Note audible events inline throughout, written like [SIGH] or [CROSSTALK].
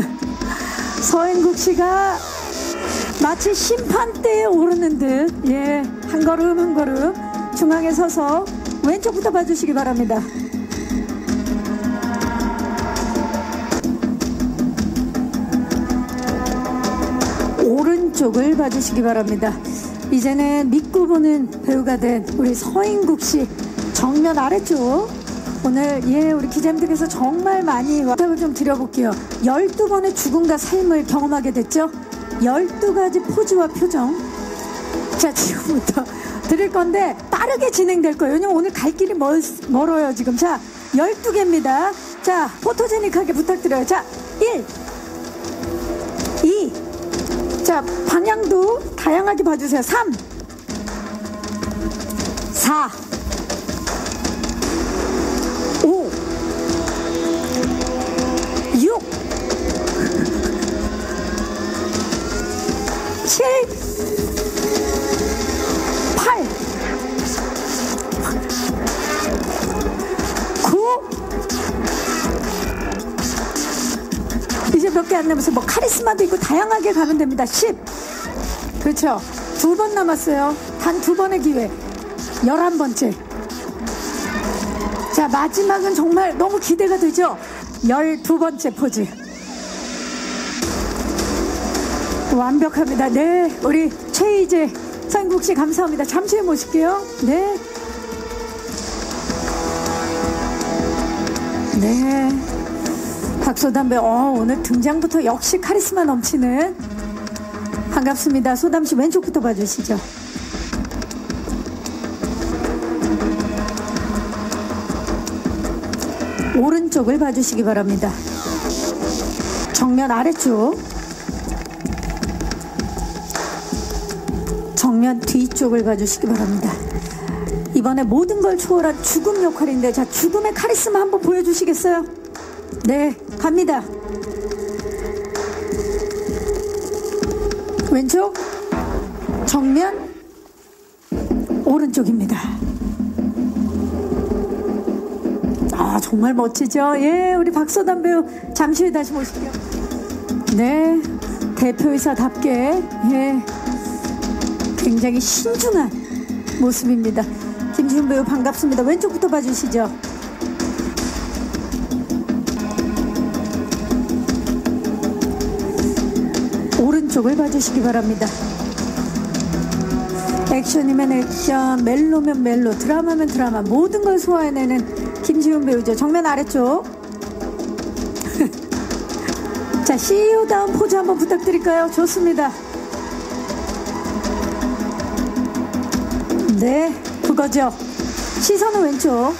[LAUGHS] 서인국 씨가 마치 심판대에 오르는 듯, 예, 한 걸음 한 걸음 중앙에 서서 왼쪽부터 봐주시기 바랍니다. 오른쪽을 봐주시기 바랍니다. 이제는 믿고 보는 배우가 된 우리 서인국 씨 정면 아래쪽 오늘 예 우리 기자님들께서 정말 많이 부탁을 좀 드려볼게요. 12번의 죽음과 삶을 경험하게 됐죠. 12가지 포즈와 표정 자 지금부터 [LAUGHS] 드릴 건데 빠르게 진행될 거예요. 왜냐면 오늘 갈 길이 멀, 멀어요 지금. 자 12개입니다. 자 포토제닉하게 부탁드려요. 자 1, 2, 자 방향도 다양하게 봐주세요. 3, 4, 남아서 뭐 카리스마도 있고 다양하게 가면 됩니다. 10. 그렇죠. 두 번 남았어요. 단 두 번의 기회. 11번째. 자, 마지막은 정말 너무 기대가 되죠? 12번째 포즈. 완벽합니다. 네, 우리 최희재 선국 씨 감사합니다. 잠시 후에 모실게요. 네. 네. 박소담 배우, 어, 오늘 등장부터 역시 카리스마 넘치는 반갑습니다. 소담 씨 왼쪽부터 봐주시죠. 오른쪽을 봐주시기 바랍니다. 정면 아래쪽. 정면 뒤쪽을 봐주시기 바랍니다. 이번에 모든 걸 초월한 죽음 역할인데, 자, 죽음의 카리스마 한번 보여주시겠어요? 네, 갑니다. 왼쪽, 정면, 오른쪽입니다. 아, 정말 멋지죠? 예, 우리 박소담 배우 잠시 후에 다시 모실게요. 네, 대표이사답게, 예, 굉장히 신중한 모습입니다. 김지훈 배우 반갑습니다. 왼쪽부터 봐주시죠. 쪽을 봐주시기 바랍니다. 액션이면 액션, 멜로면 멜로, 드라마면 드라마, 모든 걸 소화해내는 김지훈 배우죠. 정면 아래쪽. [LAUGHS] 자, CEO다운 포즈 한번 부탁드릴까요? 좋습니다. 네, 그거죠. 시선은 왼쪽,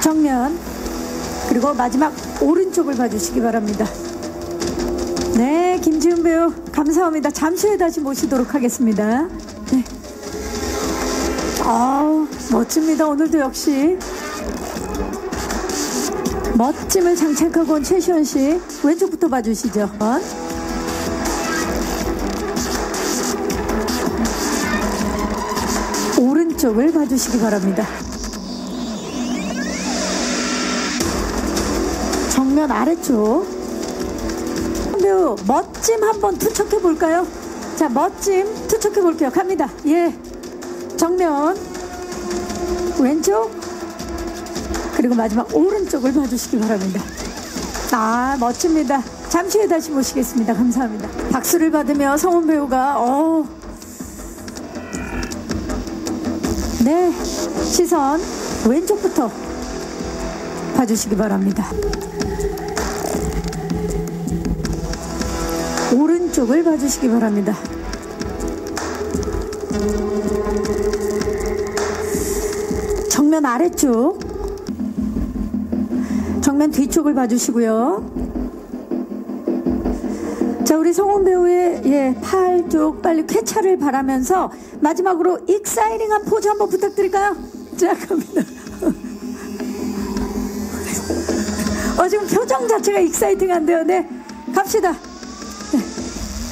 정면, 그리고 마지막 오른쪽을 봐주시기 바랍니다. 네, 김지훈 배우 감사합니다. 잠시 후에 다시 모시도록 하겠습니다. 네. 아, 멋집니다. 오늘도 역시 멋짐을 장착하고 온 최시원 씨 왼쪽부터 봐주시죠. 오른쪽을 봐주시기 바랍니다. 정면 아래쪽 배우 멋짐 한번 투척해 볼까요? 자 멋짐 투척해 볼게요. 갑니다. 예, 정면 왼쪽 그리고 마지막 오른쪽을 봐주시기 바랍니다. 아 멋집니다. 잠시 후에 다시 모시겠습니다. 감사합니다. 박수를 받으며 성훈 배우가 어. 네 시선 왼쪽부터 봐주시기 바랍니다. 오른쪽을 봐주시기 바랍니다. 정면 아래쪽, 정면 뒤쪽을 봐주시고요. 자, 우리 성훈 배우의 예, 팔 쪽 빨리 쾌차를 바라면서 마지막으로 exciting한 포즈 한번 부탁드릴까요? 자, 갑니다. [LAUGHS] 어, 지금 표정 자체가 exciting한데요. 네, 갑시다.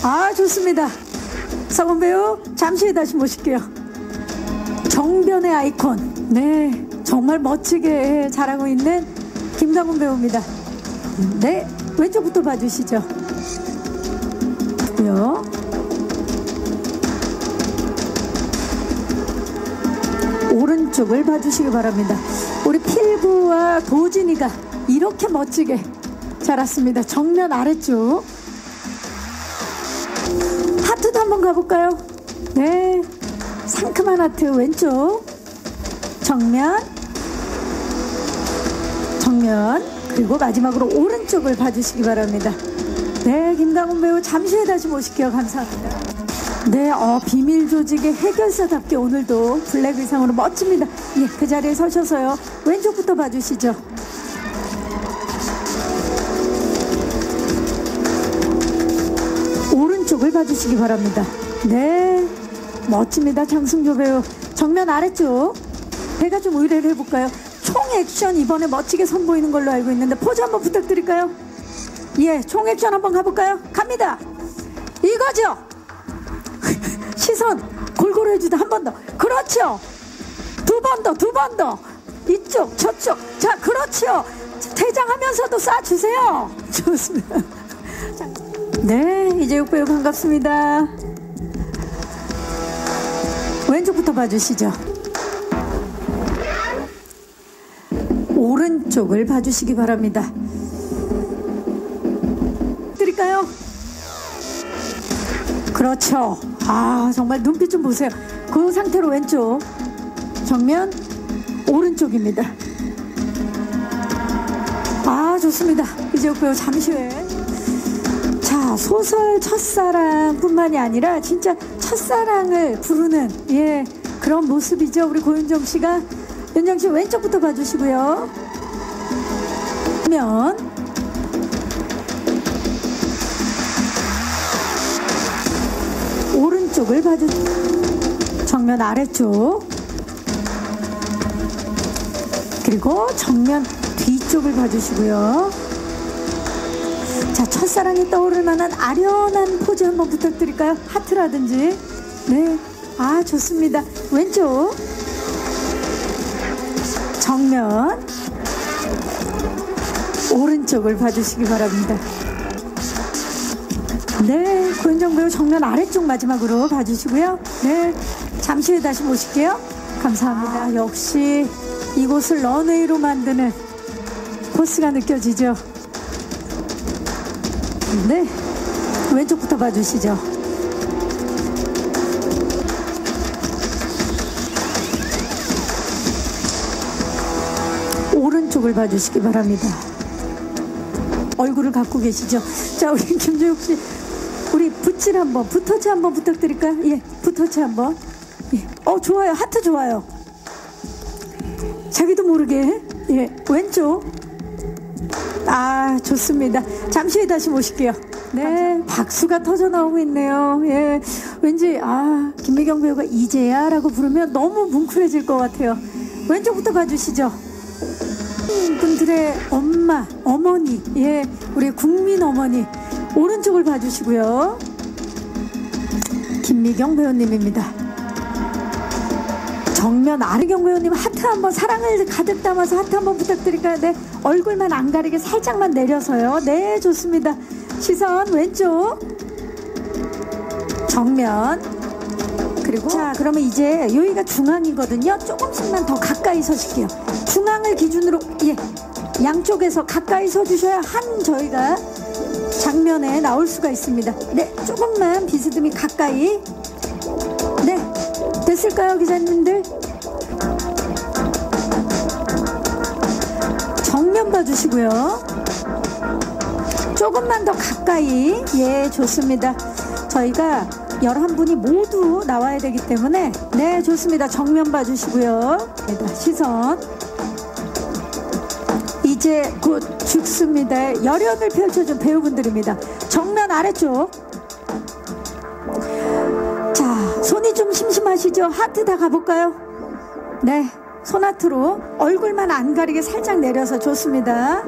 네. 아, 좋습니다. 강훈 배우 잠시 후에 다시 모실게요. 정변의 아이콘. 네, 정말 멋지게 잘하고 있는 김강훈 배우입니다. 네. 왼쪽부터 봐주시죠. 요. 오른쪽을 봐주시기 바랍니다. 우리 필구와 도진이가 이렇게 멋지게 자랐습니다. 정면 아래쪽. 가볼까요? 네. 상큼한 하트 왼쪽. 정면. 정면. 그리고 마지막으로 오른쪽을 봐주시기 바랍니다. 네, 김강훈 배우 잠시 후에 다시 모실게요. 감사합니다. 네, 어, 비밀 조직의 해결사답게 오늘도 블랙 의상으로 멋집니다. 예, 그 자리에 서셔서요. 왼쪽부터 봐주시죠. 오른쪽을 봐주시기 바랍니다. 네, 멋집니다. 장승조 배우. 정면 아래쪽. 배가 좀 의뢰를 해볼까요? 총 액션 이번에 멋지게 선보이는 걸로 알고 있는데 포즈 한번 부탁드릴까요? 예, 총 액션 한번 가볼까요? 갑니다. 이거죠? [LAUGHS] 시선 골고루 해주다 한 번 더. 그렇죠. 두 번 더, 두 번 더. 이쪽, 저쪽. 자, 그렇죠. 퇴장하면서도 쏴주세요. [LAUGHS] 좋습니다. 자, 네, 이재욱 배우 반갑습니다. 왼쪽부터 봐주시죠. 오른쪽을 봐주시기 바랍니다. 드릴까요? 그렇죠. 아, 정말 눈빛 좀 보세요. 그 상태로 왼쪽. 정면, 오른쪽입니다. 아, 좋습니다. 이재욱 배우 잠시 후에. 자, 소설 첫사랑 뿐만이 아니라 진짜 첫사랑을 부르는, 예, 그런 모습이죠. 우리 고윤정 씨가. 윤정 씨 왼쪽부터 봐주시고요. 면, 오른쪽을 봐주 정면 아래쪽 그리고 정면 뒤쪽을 봐주시고요 자 첫사랑이 떠오를 만한 아련한 포즈 한번 부탁드릴까요 하트라든지 네 아 좋습니다 왼쪽 정면 오른쪽을 봐주시기 바랍니다 네, 고현정 배우 정면 아래쪽 마지막으로 봐주시고요. 네, 잠시 후에 다시 모실게요. 감사합니다. 역시 이곳을 런웨이로 만드는 포스가 느껴지죠. 네, 왼쪽부터 봐주시죠. 오른쪽을 봐주시기 바랍니다. 얼굴을 갖고 계시죠? 자, 우리 [LAUGHS] 김재욱 씨. 우리 붓질 한번 붓터치 한번 부탁드릴까요? 예, 붓터치 한번. 예, 어 좋아요, 하트 좋아요. 자기도 모르게 예, 왼쪽. 아 좋습니다. 잠시 후에 다시 모실게요. 네, 박수가 터져 나오고 있네요. 예, 왠지 아 김미경 배우가 이제야 라고 부르면 너무 뭉클해질 것 같아요. 왼쪽부터 봐주시죠. 분들의 엄마, 어머니, 예, 우리 국민 어머니. 오른쪽을 봐주시고요. 김미경 배우님입니다. 정면 아르경 배우님 하트 한번 사랑을 가득 담아서 하트 한번 부탁드릴까요? 네, 얼굴만 안 가리게 살짝만 내려서요. 네, 좋습니다. 시선 왼쪽 정면 그리고 자 그러면 이제 여기가 중앙이거든요. 조금씩만 더 가까이 서실게요. 중앙을 기준으로 예 양쪽에서 가까이 서주셔야 한 저희가 장면에 나올 수가 있습니다. 네, 조금만 비스듬히 가까이. 네, 됐을까요, 기자님들? 정면 봐주시고요. 조금만 더 가까이. 예, 좋습니다. 저희가 11분이 모두 나와야 되기 때문에 네, 좋습니다. 정면 봐주시고요. 시선. 이제 곧 죽습니다. 열연을 펼쳐준 배우분들입니다. 정면 아래쪽. 자, 손이 좀 심심하시죠? 하트 다 가볼까요? 네, 손하트로 얼굴만 안 가리게 살짝 내려서 좋습니다.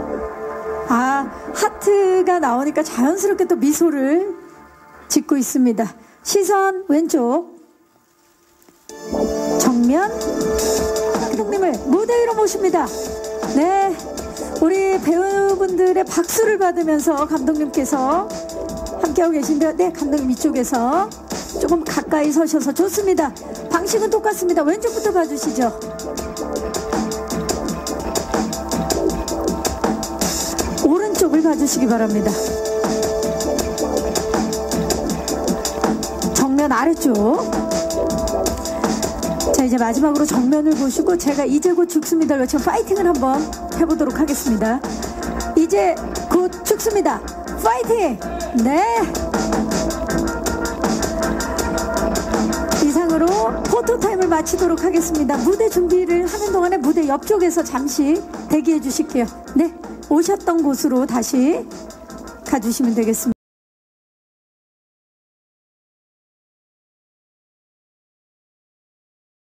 아, 하트가 나오니까 자연스럽게 또 미소를 짓고 있습니다. 시선 왼쪽. 정면. 감독님을 무대 위로 모십니다. 네. 우리 배우분들의 박수를 받으면서 감독님께서 함께하고 계신데요. 네, 감독님 이쪽에서 조금 가까이 서셔서 좋습니다. 방식은 똑같습니다. 왼쪽부터 봐주시죠. 봐주시기 바랍니다. 정면 아래쪽. 자, 이제 마지막으로 정면을 보시고 제가 이제 곧 죽습니다를 외쳐 파이팅을 한번 해보도록 하겠습니다. 이제 곧 죽습니다. 파이팅! 네. 이상으로 포토타임을 마치도록 하겠습니다. 무대 준비를 하는 동안에 무대 옆쪽에서 잠시 대기해 주실게요. 네. 오셨던 곳으로 다시 가주시면 되겠습니다.